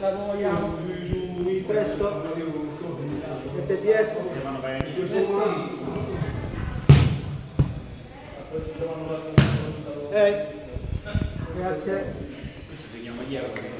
lavoriamo presto mette dietro. Eh, grazie. Questo si chiama dialogo.